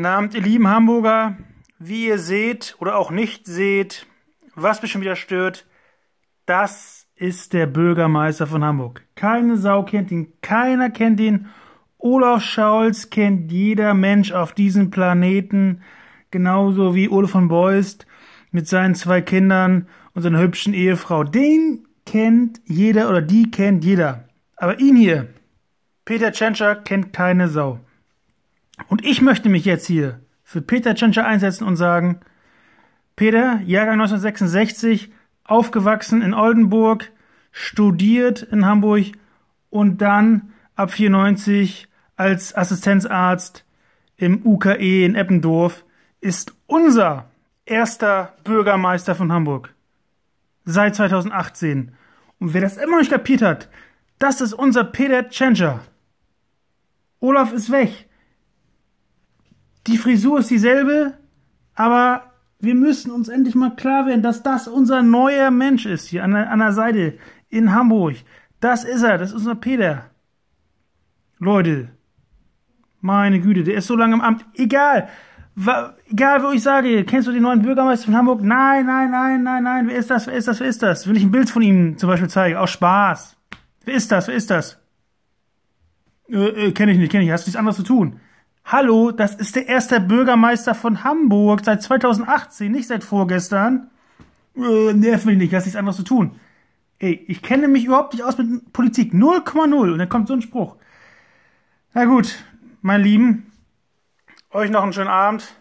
Guten Abend, ihr lieben Hamburger. Wie ihr seht oder auch nicht seht, was mich schon wieder stört, das ist der Bürgermeister von Hamburg. Keine Sau kennt ihn, keiner kennt ihn. Olaf Scholz kennt jeder Mensch auf diesem Planeten, genauso wie Ole von Beust mit seinen zwei Kindern und seiner hübschen Ehefrau. Den kennt jeder oder die kennt jeder. Aber ihn hier, Peter Tschentscher, kennt keine Sau. Und ich möchte mich jetzt hier für Peter Tschentscher einsetzen und sagen, Peter, Jahrgang 1966, aufgewachsen in Oldenburg, studiert in Hamburg und dann ab 94 als Assistenzarzt im UKE in Eppendorf, ist unser erster Bürgermeister von Hamburg. Seit 2018. Und wer das immer noch nicht kapiert hat, das ist unser Peter Tschentscher. Olaf ist weg. Die Frisur ist dieselbe, aber wir müssen uns endlich mal klar werden, dass das unser neuer Mensch ist hier an der, an der Seite in Hamburg. Das ist er, das ist unser Peter. Leute, meine Güte, der ist so lange im Amt. Egal, egal wo ich sage, kennst du den neuen Bürgermeister von Hamburg? Nein, nein, nein, nein, nein, wer ist das, wer ist das, wer ist das? Will ich ein Bild von ihm zum Beispiel zeigen? Aus Spaß. Wer ist das, wer ist das? Äh, äh, kenne ich nicht, kenne ich, hast nichts anderes zu tun. Hallo, das ist der erste Bürgermeister von Hamburg seit 2018, nicht seit vorgestern. Äh, nerv mich nicht, hast nichts anderes zu tun. Ey, ich kenne mich überhaupt nicht aus mit Politik. 0,0. Und dann kommt so ein Spruch. Na gut, mein Lieben, euch noch einen schönen Abend.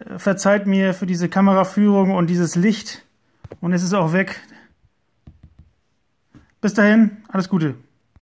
Äh, verzeiht mir für diese Kameraführung und dieses Licht. Und es ist auch weg. Bis dahin, alles Gute.